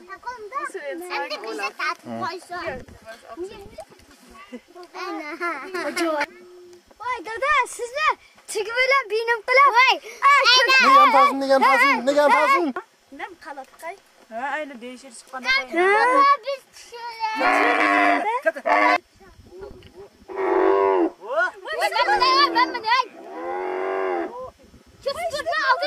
Vay dada sizlar chiqib bilan binim qilib. Voy. Ne yapasın, ne yapasın, ne yapasın? Nim qalat qay. Ha, aynen değişir çıkanda. Biz şöyle. Ben ben ben ben ben. Çöstüm ben aldı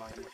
まあいいで。